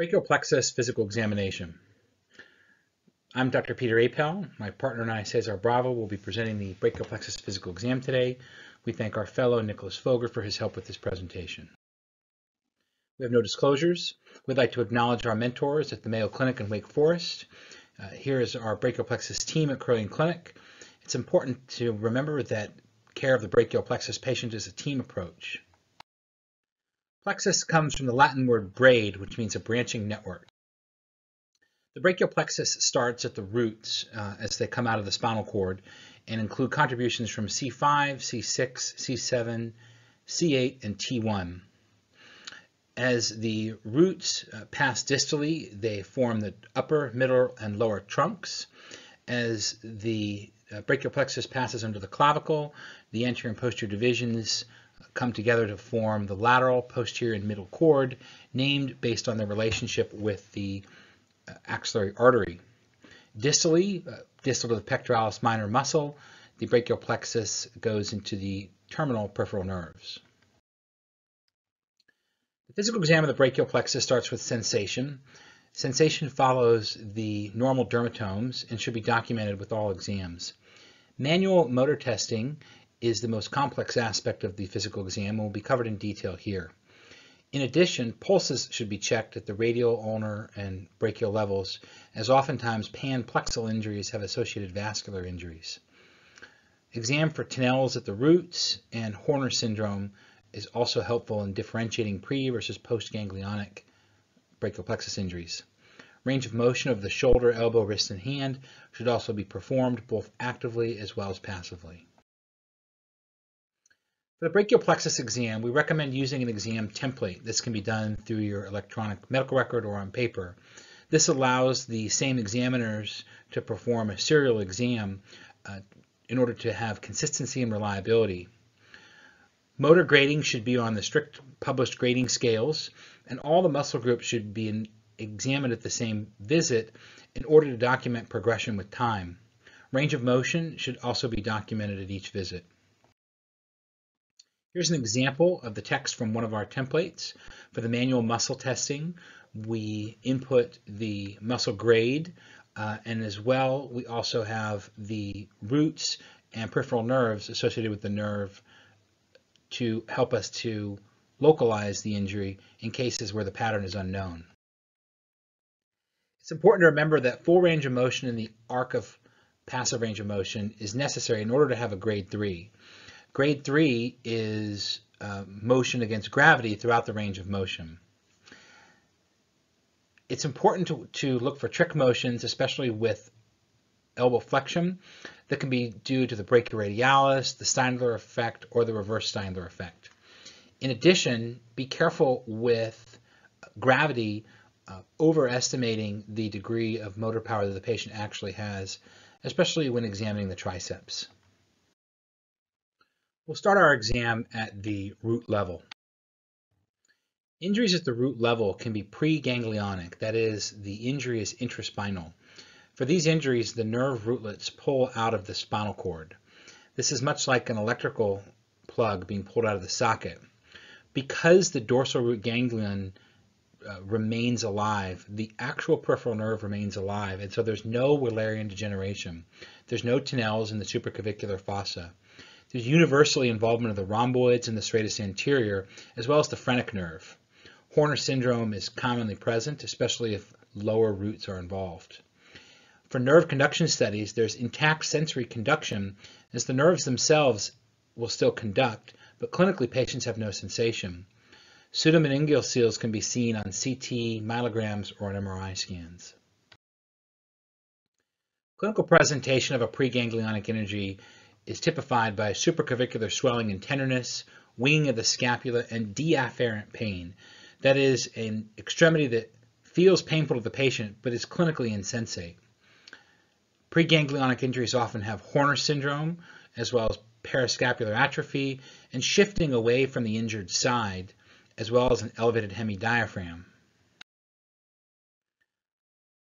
Brachial plexus physical examination. I'm Dr. Peter Apel. My partner and I, Cesar Bravo, will be presenting the brachial plexus physical exam today. We thank our fellow Nicholas Foger for his help with this presentation. We have no disclosures. We'd like to acknowledge our mentors at the Mayo Clinic in Wake Forest. Uh, here is our brachial plexus team at Carilion Clinic. It's important to remember that care of the brachial plexus patient is a team approach. Plexus comes from the Latin word braid, which means a branching network. The brachial plexus starts at the roots uh, as they come out of the spinal cord and include contributions from C5, C6, C7, C8, and T1. As the roots uh, pass distally, they form the upper, middle, and lower trunks. As the uh, brachial plexus passes under the clavicle, the anterior and posterior divisions come together to form the lateral, posterior, and medial cord, named based on their relationship with the uh, axillary artery. Distally, uh, distal to the pectoralis minor muscle, the brachial plexus goes into the terminal peripheral nerves. The physical exam of the brachial plexus starts with sensation. Sensation follows the normal dermatomes and should be documented with all exams. Manual motor testing is the most complex aspect of the physical exam and will be covered in detail here. In addition, pulses should be checked at the radial, ulnar, and brachial levels, as oftentimes pan-plexal injuries have associated vascular injuries. Exam for Tinel's at the roots and Horner syndrome is also helpful in differentiating pre versus post-ganglionic brachial plexus injuries. Range of motion of the shoulder, elbow, wrist, and hand should also be performed both actively as well as passively. For the brachial plexus exam, we recommend using an exam template. This can be done through your electronic medical record or on paper. This allows the same examiners to perform a serial exam uh, in order to have consistency and reliability. Motor grading should be on the strict published grading scales, and all the muscle groups should be in, examined at the same visit in order to document progression with time. Range of motion should also be documented at each visit. Here's an example of the text from one of our templates. For the manual muscle testing, we input the muscle grade, uh, and as well, we also have the roots and peripheral nerves associated with the nerve to help us to localize the injury in cases where the pattern is unknown. It's important to remember that full range of motion in the arc of passive range of motion is necessary in order to have a grade 3. Grade 3 is uh, motion against gravity throughout the range of motion. It's important to, to look for trick motions, especially with elbow flexion, that can be due to the brachioradialis, the Steindler effect, or the reverse Steindler effect. In addition, be careful with gravity uh, overestimating the degree of motor power that the patient actually has, especially when examining the triceps. We'll start our exam at the root level. Injuries at the root level can be preganglionic, that is, the injury is intraspinal. For these injuries, the nerve rootlets pull out of the spinal cord. This is much like an electrical plug being pulled out of the socket. Because the dorsal root ganglion uh, remains alive, the actual peripheral nerve remains alive, and so there's no Wallerian degeneration. There's no Tinel's in the supraclavicular fossa. There's universally involvement of the rhomboids and the serratus anterior, as well as the phrenic nerve. Horner syndrome is commonly present, especially if lower roots are involved. For nerve conduction studies, there's intact sensory conduction, as the nerves themselves will still conduct, but clinically patients have no sensation. Pseudomeningoceles can be seen on CT, myelograms, or on MRI scans. Clinical presentation of a preganglionic injury is typified by supraclavicular swelling and tenderness, winging of the scapula, and deafferent pain. That is an extremity that feels painful to the patient but is clinically insensate. Preganglionic injuries often have Horner syndrome, as well as parascapular atrophy, and shifting away from the injured side, as well as an elevated hemidiaphragm.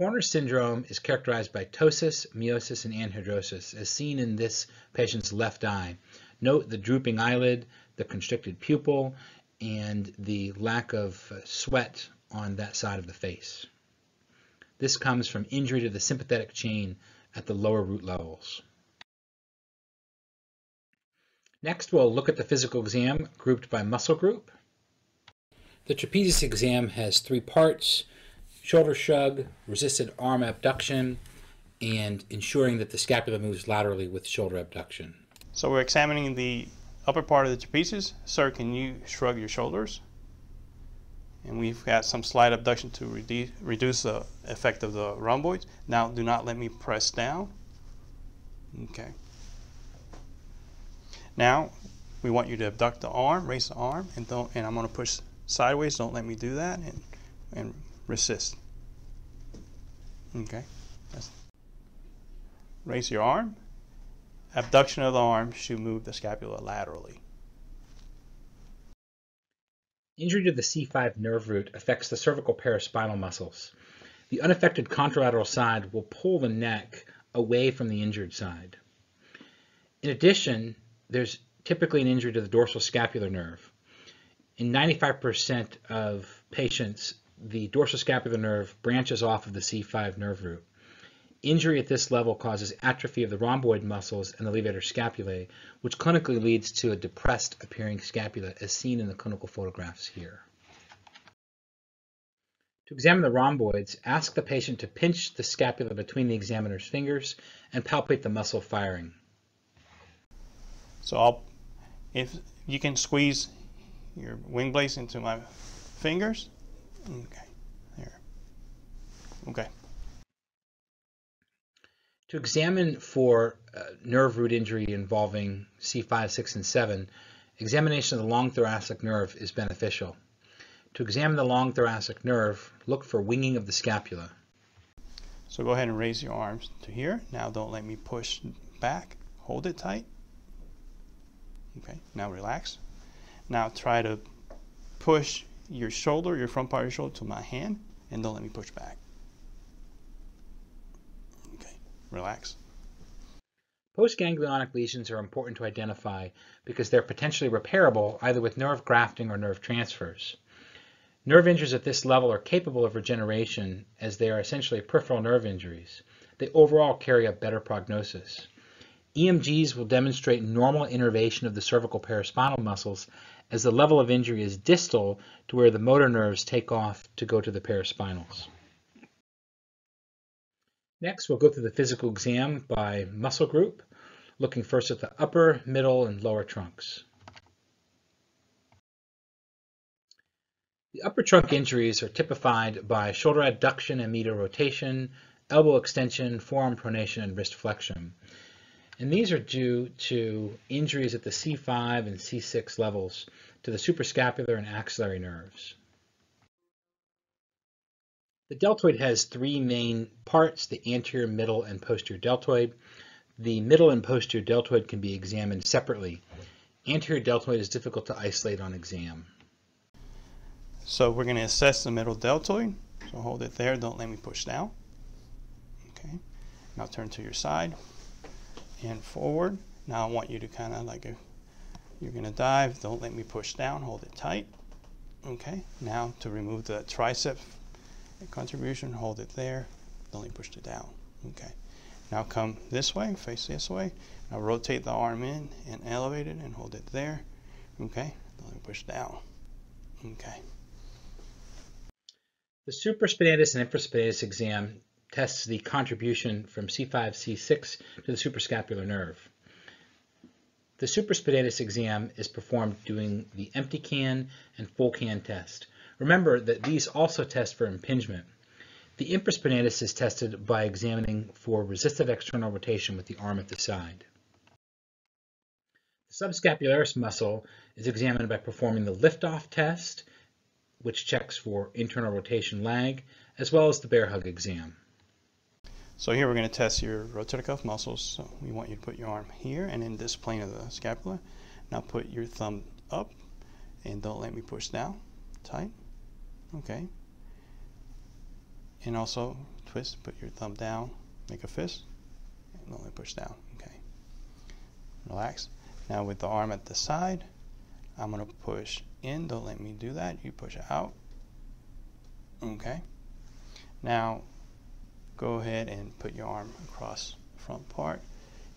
Horner syndrome is characterized by ptosis, miosis, and anhidrosis, as seen in this patient's left eye. Note the drooping eyelid, the constricted pupil, and the lack of uh, sweat on that side of the face. This comes from injury to the sympathetic chain at the lower root levels. Next, we'll look at the physical exam grouped by muscle group. The trapezius exam has three parts, shoulder shrug, resisted arm abduction, and ensuring that the scapula moves laterally with shoulder abduction. So we're examining the upper part of the trapezius. Sir, can you shrug your shoulders? And we've got some slight abduction to reduce, reduce the effect of the rhomboids. Now do not let me press down. Okay. Now we want you to abduct the arm, raise the arm, and don't and I'm gonna push sideways. Don't let me do that and and resist. Okay. Raise your arm. Abduction of the arm should move the scapula laterally. Injury to the C5 nerve root affects the cervical paraspinal muscles. The unaffected contralateral side will pull the neck away from the injured side. In addition, there's typically an injury to the dorsal scapular nerve. In 95% of patients, the dorsal scapular nerve branches off of the C5 nerve root. Injury at this level causes atrophy of the rhomboid muscles and the levator scapulae, which clinically leads to a depressed appearing scapula as seen in the clinical photographs here. To examine the rhomboids, ask the patient to pinch the scapula between the examiner's fingers and palpate the muscle firing. So I'll, if you can squeeze your wing blades into my fingers. Okay, there. Okay. To examine for uh, nerve root injury involving C5, 6, and 7, examination of the long thoracic nerve is beneficial. To examine the long thoracic nerve, look for winging of the scapula. So go ahead and raise your arms to here. Now don't let me push back. Hold it tight. Okay, now relax. Now try to push your shoulder, your front part of your shoulder to my hand, and don't let me push back. Okay, relax. Postganglionic lesions are important to identify because they're potentially repairable either with nerve grafting or nerve transfers. Nerve injuries at this level are capable of regeneration as they are essentially peripheral nerve injuries. They overall carry a better prognosis. EMGs will demonstrate normal innervation of the cervical paraspinal muscles as the level of injury is distal to where the motor nerves take off to go to the paraspinals. Next, we'll go through the physical exam by muscle group, looking first at the upper, middle, and lower trunks. The upper trunk injuries are typified by shoulder adduction and medial rotation, elbow extension, forearm pronation, and wrist flexion. And these are due to injuries at the C5 and C6 levels to the suprascapular and axillary nerves. The deltoid has three main parts, the anterior, middle, and posterior deltoid. The middle and posterior deltoid can be examined separately. Anterior deltoid is difficult to isolate on exam. So we're going to assess the middle deltoid. So hold it there, don't let me push down. Okay, now turn to your side and forward. Now I want you to kind of like a, you're going to dive, don't let me push down, hold it tight. Okay, now to remove the tricep contribution, hold it there, only push it down. Okay. Now come this way, face this way. Now rotate the arm in and elevate it and hold it there. Okay. Only push down. Okay. The supraspinatus and infraspinatus exam tests the contribution from C5, C6 to the suprascapular nerve. The supraspinatus exam is performed doing the empty can and full can test. Remember that these also test for impingement. The infraspinatus is tested by examining for resistive external rotation with the arm at the side. The subscapularis muscle is examined by performing the liftoff test, which checks for internal rotation lag, as well as the bear hug exam. So here we're going to test your rotator cuff muscles. So we want you to put your arm here and in this plane of the scapula. Now put your thumb up and don't let me push down. Tight. Okay. And also twist, put your thumb down, make a fist, and only push down. Okay. Relax. Now with the arm at the side, I'm going to push in. Don't let me do that. You push out. Okay. Now, go ahead and put your arm across the front part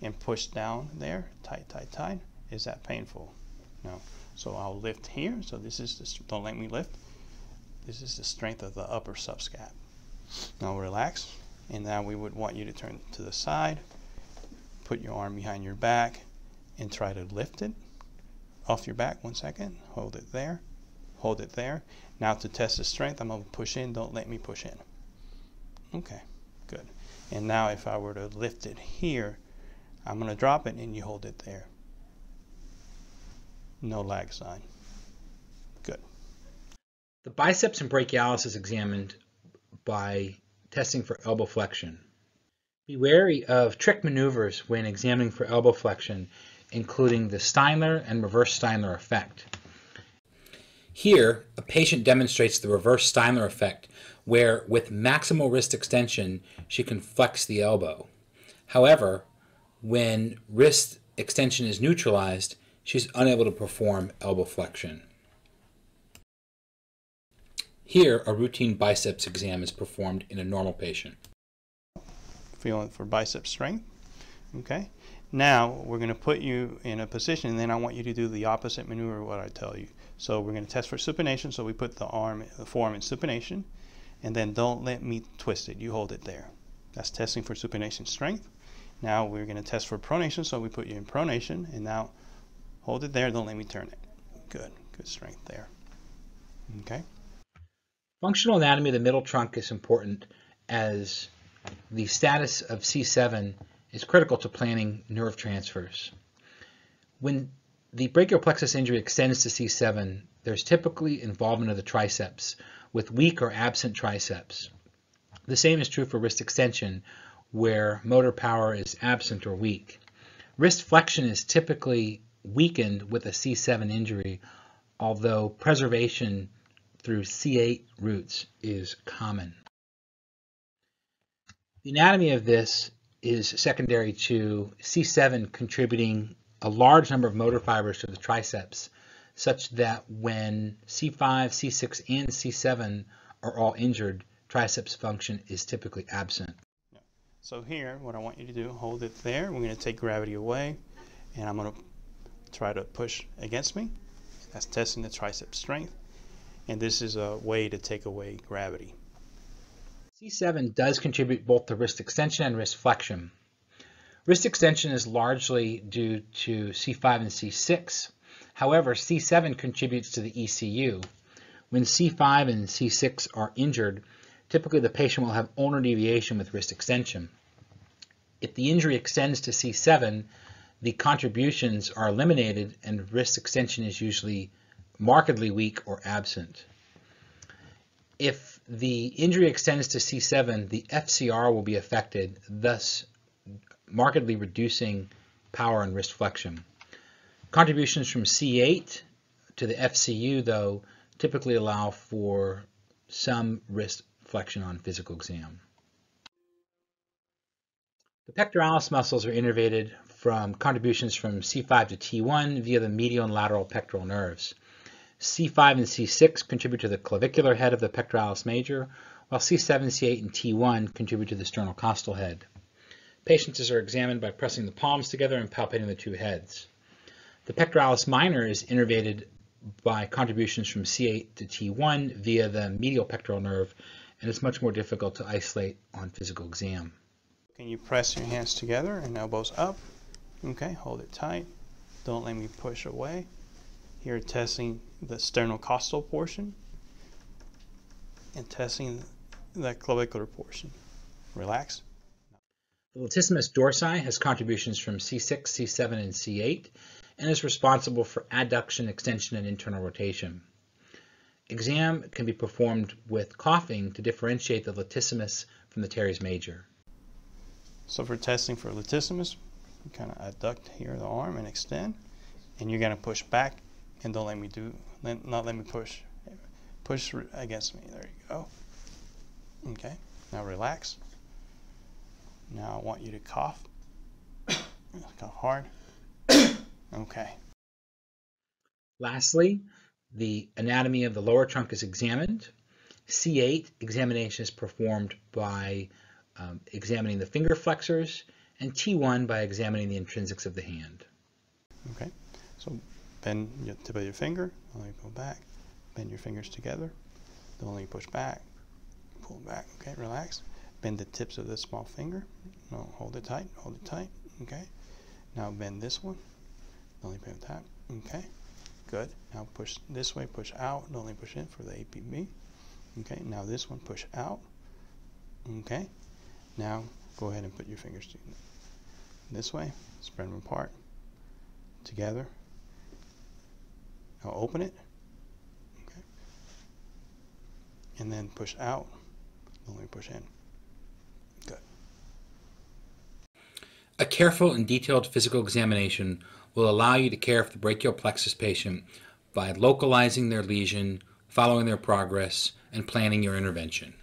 and push down there, tight, tight, tight. Is that painful? No. So I'll lift here. So this is the, don't let me lift. This is the strength of the upper subscap. Now relax. And now we would want you to turn to the side, put your arm behind your back, and try to lift it off your back. One second. Hold it there. Hold it there. Now to test the strength, I'm going to push in. Don't let me push in. Okay, good. And now if I were to lift it here, I'm going to drop it and you hold it there. No lag sign. Good. The biceps and brachialis is examined by testing for elbow flexion. Be wary of trick maneuvers when examining for elbow flexion, including the Steindler and reverse Steindler effect. Here, a patient demonstrates the reverse Steindler effect, where with maximal wrist extension, she can flex the elbow. However, when wrist extension is neutralized, she's unable to perform elbow flexion. Here, a routine biceps exam is performed in a normal patient. Feeling for bicep strength. Okay. Now, we're going to put you in a position, and then I want you to do the opposite maneuver of what I tell you. So we're going to test for supination, so we put the arm, the forearm in supination, and then don't let me twist it. You hold it there. That's testing for supination strength. Now we're going to test for pronation, so we put you in pronation, and now hold it there. Don't let me turn it. Good. Good strength there. Okay. Functional anatomy of the middle trunk is important as the status of C7 is critical to planning nerve transfers. When the brachial plexus injury extends to C7, there's typically involvement of the triceps with weak or absent triceps. The same is true for wrist extension, where motor power is absent or weak. Wrist flexion is typically weakened with a C7 injury, although preservation through C8 roots is common. The anatomy of this is secondary to C7 contributing a large number of motor fibers to the triceps, such that when C5, C6, and C7 are all injured, triceps function is typically absent. So here, what I want you to do, hold it there. We're going to take gravity away, and I'm going to try to push against me. That's testing the tricep strength and this is a way to take away gravity. C7 does contribute both to wrist extension and wrist flexion. Wrist extension is largely due to C5 and C6. However, C7 contributes to the ECU. When C5 and C6 are injured, typically the patient will have ulnar deviation with wrist extension. If the injury extends to C7, the contributions are eliminated and wrist extension is usually markedly weak or absent. If the injury extends to C7, the FCR will be affected, thus markedly reducing power and wrist flexion. Contributions from C8 to the FCU, though, typically allow for some wrist flexion on physical exam. The pectoralis muscles are innervated from contributions from C5 to T1 via the medial and lateral pectoral nerves. C5 and C6 contribute to the clavicular head of the pectoralis major, while C7, C8, and T1 contribute to the sternocostal head. Patients are examined by pressing the palms together and palpating the two heads. The pectoralis minor is innervated by contributions from C8 to T1 via the medial pectoral nerve, and it's much more difficult to isolate on physical exam. Can you press your hands together and elbows up? Okay, hold it tight. Don't let me push away. Here testing the sternocostal portion and testing the clavicular portion. Relax. The latissimus dorsi has contributions from C6, C7, and C8 and is responsible for adduction, extension, and internal rotation. Exam can be performed with coughing to differentiate the latissimus from the teres major. So for testing for latissimus, you kind of adduct here the arm and extend, and you're going to push back and don't let me do, not let me push. Push against me. There you go. Okay. Now relax. Now I want you to cough. cough hard. Okay. Lastly, the anatomy of the lower trunk is examined. C8 examination is performed by um, examining the finger flexors, and T1 by examining the intrinsics of the hand. Okay, so bend your tip of your finger, only go back, bend your fingers together, then only push back, pull back, okay, relax. Bend the tips of the small finger, no, hold it tight, hold it tight, okay. Now bend this one, only bend that, okay, good. Now push this way, push out, only push in for the APB, okay. Now this one, push out, okay. Now go ahead and put your fingers this way, spread them apart, together. Now open it, okay, and then push out, only push in. Good. A careful and detailed physical examination will allow you to care for the brachial plexus patient by localizing their lesion, following their progress, and planning your intervention.